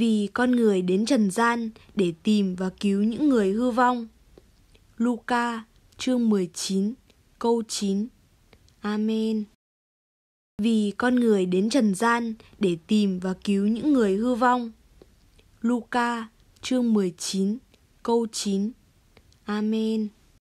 Vì con người đến trần gian để tìm và cứu những người hư vong. Luca chương 19 câu 9 Amen Vì con người đến trần gian để tìm và cứu những người hư vong. Luca chương 19 câu 9 Amen